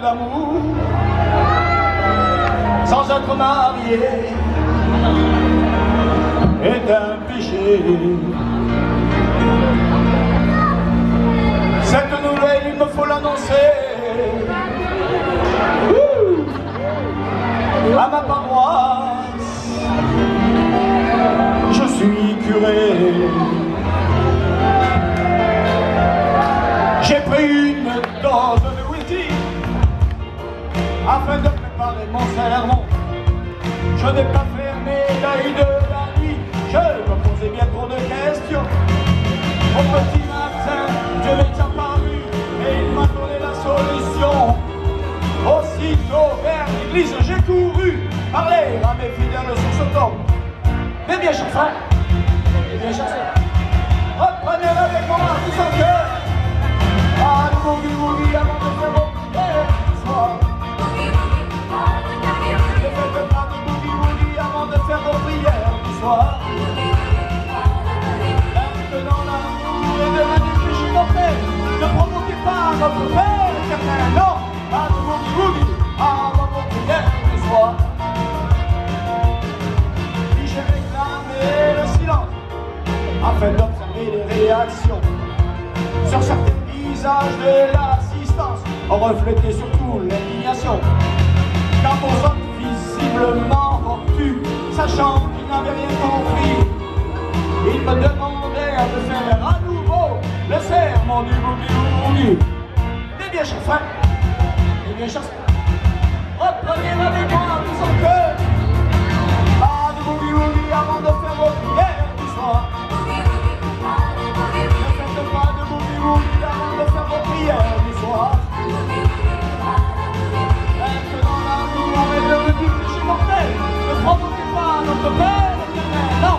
d'amour sans être marié est un péché. Cette nouvelle, il me faut l'annoncer à ma paroisse. Je suis curé. J'ai pris une dose de afin de préparer mon sermon. Je n'ai pas fermé l'œil de la nuit, je me posais bien trop de questions. Au petit matin, je m'est apparu et il m'a donné la solution. Aussitôt vers l'église, j'ai couru parler à mes fidèles sur ce tombe. Mais bien, chers frères, bien, chers reprenez avec moi tout son cœur. Soir. Maintenant l'amour est devenu péché mortel. Ne provoquez pas notre Père éternel. Non, pas de boogie boogie avant vos prières du soir. Puis j'ai réclamé le silence afin d'observer les réactions sur certains visages de l'assistance ont reflété surtout l'indignation. Quant aux hommes visiblement obtus, sachant boogie Eh bien, chers frères, eh bien, frères, reprenez cœur. Pas de avant de faire vos prières du soir. Ne faites pas de boogie boogie avant de faire vos prières du soir. Maintenant l'amour est devenu péché mortel. Ne provoquez pas notre Père. Non,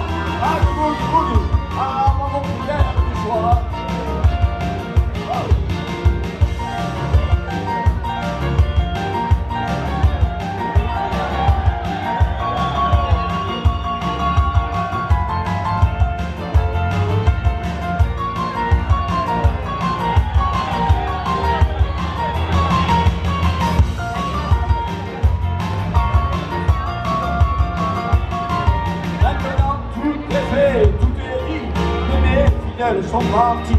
fidèles sont partis.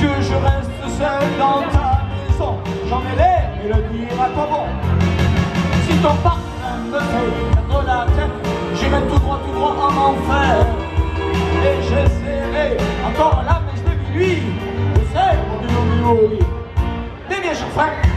Que je reste seul dans ta maison, j'en ai l'air, mais le dire à quoi bon Si ton parfum me fait perdre la tête, j'irai tout droit, tout droit en enfer. Et j'essaierai encore la messe de minuit, je sais, mon Dieu, Dieu. Mais bien, chers frères,